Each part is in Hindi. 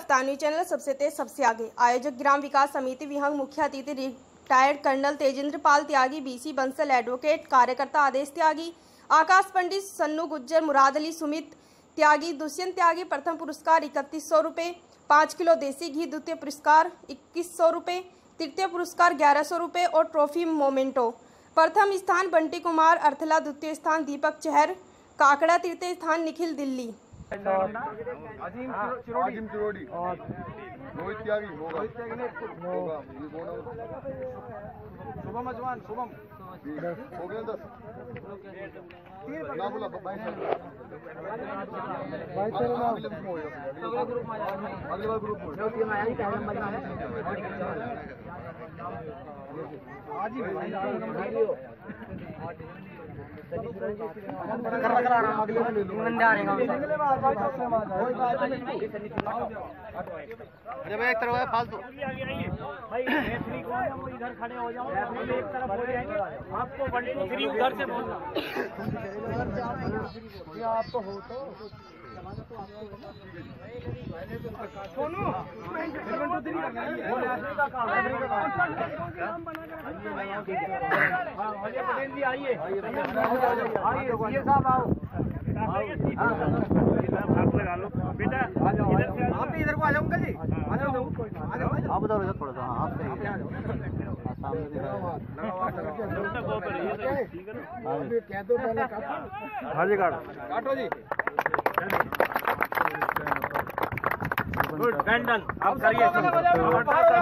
रफ्तार न्यूज़ चैनल सबसे तेज, सबसे आगे। आयोजक ग्राम विकास समिति विहंग मुख्य अतिथि retired colonel Tejendra Pal Tyagi BC Bansal advocate कार्यकर्ता आदेश त्यागी, आकाश पंडित सन्नू गुज्जर, मुराद अली सुमित त्यागी, दुष्यंत त्यागी, प्रथम पुरस्कार इकतीस सौ रुपये पाँच किलो देसी घी, द्वितीय पुरस्कार इक्कीस सौ रुपये तृतीय पुरस्कार ग्यारह सौ रुपये और ट्रॉफी मोमेंटो। प्रथम स्थान बंटी कुमार अर्थला, द्वितीय स्थान दीपक चहर, काकड़ा, तृतीय स्थान निखिल दिल्ली। अजीम चिरोड़ी रोहित त्यागी शुभम अजवान शुभम हो गया दस ना बोला बाईस अगले ग्रुप अरे भाई एक तरफ़ है फालतू भाई रेफरी कौन है वो इधर खड़े हो जाओ हम एक तरफ़ हो जाएँगे आपको वन टू थ्री उधर से बोलना हो अजय पटेल आइए आइए साहब आओ हाथ लगा लो बेटा आप भी इधर को आ जाओ अंकल जी आ जाओ आ जाओ आप रहे थोड़ा सा हाँ आप सही सामने दिख हाँ जी काट काटो जी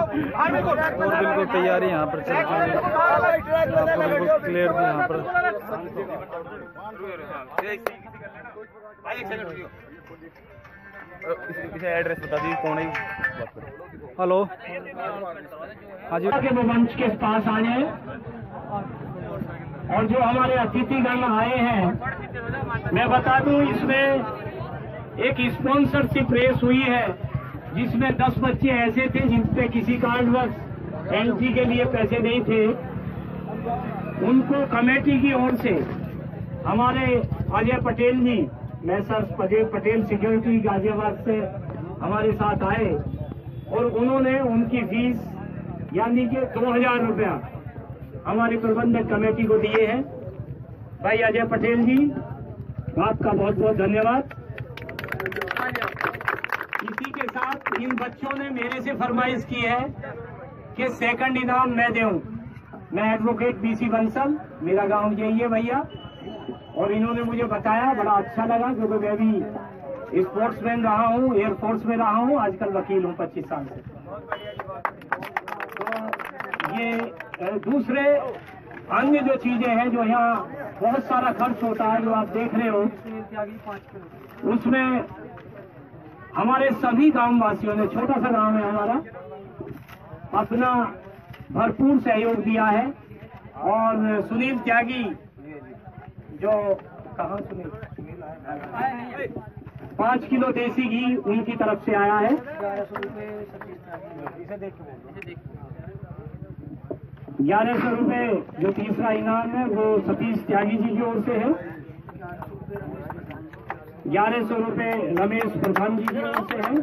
और बिल्कुल तैयारी यहाँ पर चल रही है। बिल्कुल क्लियर भी यहाँ पर। इसे एड्रेस बता दीजिए कौन है? हेलो हाँ जी। के मंच के पास आ जाए और जो हमारे अतिथिगण आए हैं मैं बता दूँ इसमें एक स्पॉन्सरशिप रेस हुई है, जिसमें 10 बच्चे ऐसे थे जिनपे किसी कारणवश एंट्री के लिए पैसे नहीं थे। उनको कमेटी की ओर से हमारे अजय पटेल जी मैसर पटेल पटेल सिक्योरिटी गाजियाबाद से हमारे साथ आए और उन्होंने उनकी फ़ीस यानी कि दो हज़ार रुपया हमारी प्रबंधक कमेटी को दिए हैं। भाई अजय पटेल जी, आपका बहुत बहुत धन्यवाद। इसी के साथ इन बच्चों ने मेरे से फरमाइश की है कि सेकंड इनाम मैं दूँ मैं एडवोकेट बीसी बंसल मेरा गाँव यही है भैया। और इन्होंने मुझे बताया, बड़ा अच्छा लगा क्योंकि मैं भी स्पोर्ट्समैन रहा हूँ एयरफोर्स में रहा हूँ, आजकल वकील हूँ पच्चीस साल से। तो ये दूसरे अन्य जो चीज़ें हैं जो यहाँ बहुत सारा खर्च होता है जो आप देख रहे हो। उसमें हमारे सभी गाँव वासियों ने, छोटा सा गाँव है हमारा, अपना भरपूर सहयोग दिया है। और सुनील त्यागी, जो कहा सुनील? पाँच किलो देसी घी उनकी तरफ़ से आया है। ग्यारह सौ रुपये जो तीसरा इनाम है, वो सतीश त्यागी जी की ओर से है। ग्यारह सौ रुपये रमेश प्रधान जी की ओर से है।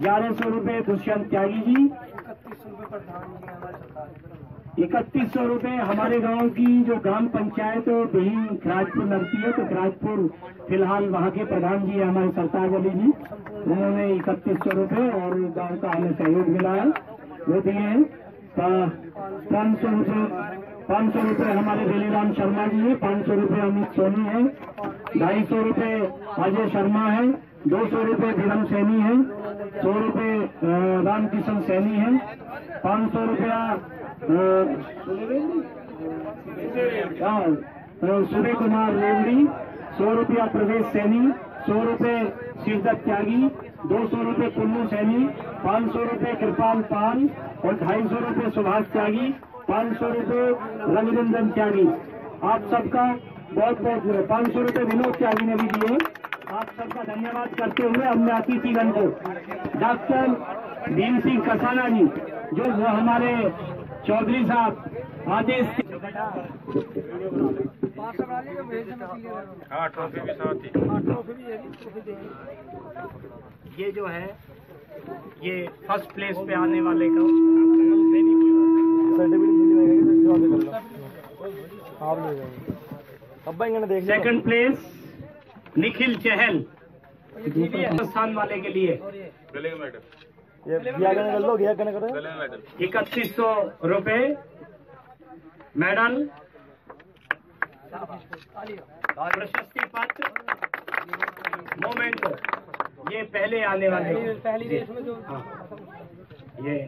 ग्यारह सौ रुपये दुष्यंत त्यागी जी। इकतीस सौ रुपये हमारे गाँव की जो ग्राम पंचायत बिही खराजपुर लगती है तो खराजपुर फ़िलहाल वहाँ के प्रधान जी है हमारे सरताज अली जी। उन्होंने इकतीस सौ रुपये और गाँव का हमें सहयोग मिला है। वो दिए हैं। पाँच सौ रुपये पाँच सौ रुपये हमारे दिलीराम शर्मा जी है। पाँच सौ रुपये अमित सोनी है। ढाई सौ रुपये अजय शर्मा है। दो सौ रुपये विरम सैनी है। सौ रुपये अ, रामकिशन सैनी है। पाँच सौ रुपया सूर्य कुमार रेवड़ी। सौ रुपया प्रवेश सैनी। सौ रुपये शिवदत्त त्यागी, दो सौ रुपये कुल्लू सैनी, पाँच सौ रुपये कृपाल पाल और ढाई सौ रुपये सुभाष त्यागी, पाँच सौ रुपये रविरंजन त्यागी। आप सबका बहुत बहुत पाँच सौ रुपये विनोद त्यागी ने भी दिए। आप सबका धन्यवाद करते हुए हमने अतिथिगण को। डॉक्टर भीम सिंह कसाना जी, जो हमारे चौधरी साहब आदेश हाँ ट्रॉफी भी साथ ही। ये जो है ये फ़र्स्ट प्लेस पे आने वाले का सेकंड प्लेस निखिल चहल दूसरे स्थान वाले के लिए। ये गया करने लो गया करने करो। इकतीस सौ रुपये मेडल। प्रशस्ति पत्र। मोमेंटो ये पहले आने वाले पहली रेस में जो ये।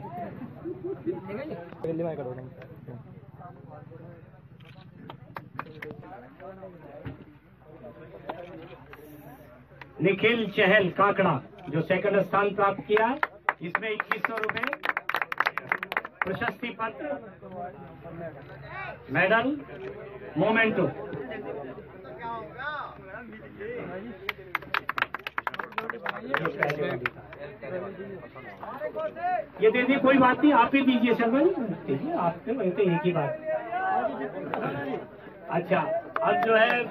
करो तुम। निखिल चहल काकड़ा जो सेकंड स्थान प्राप्त किया। है इसमें इक्कीस सौ रुपये प्रशस्ति पत्र, मेडल, मोमेंटो। ये दे दी कोई बात नहीं, आप ही दीजिए शर्मन दीजिए आपसे वैसे एक ही बात। अच्छा अब जो है